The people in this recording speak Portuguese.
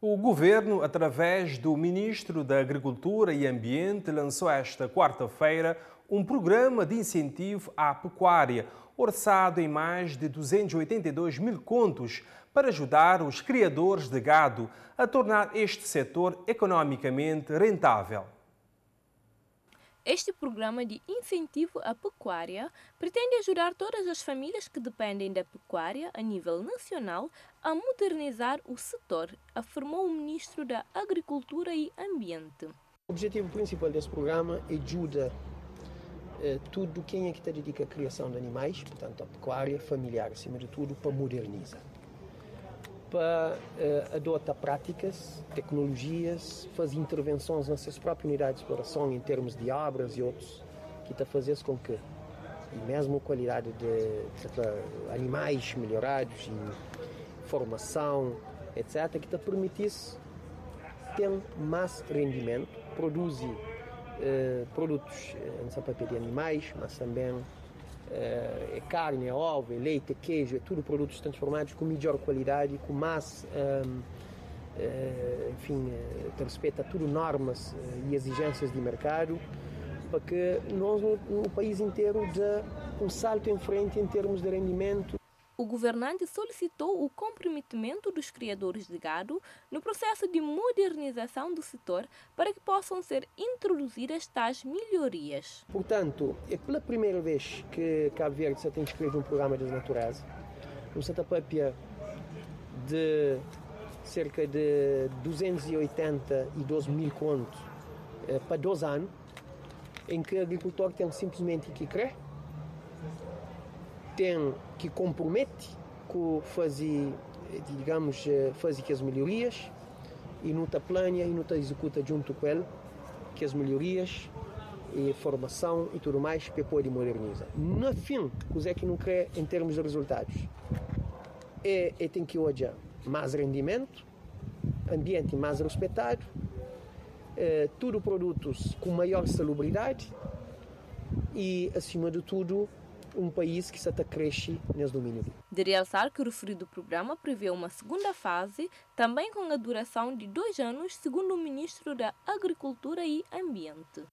O governo, através do ministro da Agricultura e Ambiente, lançou esta quarta-feira um programa de incentivo à pecuária, orçado em mais de 282 mil contos, para ajudar os criadores de gado a tornar este setor economicamente rentável. Este programa de incentivo à pecuária pretende ajudar todas as famílias que dependem da pecuária a nível nacional a modernizar o setor, afirmou o ministro da Agricultura e Ambiente. O objetivo principal desse programa é ajudar eh, tudo quem é que está dedica à criação de animais, portanto a pecuária familiar acima de tudo, para modernizar para uh, adotar práticas, tecnologias, fazer intervenções nas suas próprias unidades de exploração em termos de obras e outros, que está fazer com que, e mesmo a qualidade de, de animais melhorados e formação, etc., que está permitisse ter mais rendimento, produzir uh, produtos, não só para de animais, mas também é, carne, é ovo, é leite, é queijo, é tudo produtos transformados com melhor qualidade, com mais, é, enfim, é, respeita tudo normas e exigências de mercado, para que nós no, no país inteiro dê um salto em frente em termos de rendimento o governante solicitou o comprometimento dos criadores de gado no processo de modernização do setor para que possam ser introduzidas tais melhorias. Portanto, é pela primeira vez que Cabo Verde se tem inscrito um programa de natureza, um Santapapia de cerca de 282 mil contos eh, para dois anos, em que o agricultor tem simplesmente que crer tem que compromete com fazer, digamos, eh, fazer que as melhorias e não está plania e não está executa junto com ele que as melhorias e formação e tudo mais para poder modernizar. No fim, o é que não quer em termos de resultados é, é tem que olhar mais rendimento, ambiente mais respeitado, é, tudo produtos com maior salubridade e, acima de tudo, um país que está a crescer nesse domínio. De realçar que o referido programa prevê uma segunda fase, também com a duração de dois anos, segundo o ministro da Agricultura e Ambiente.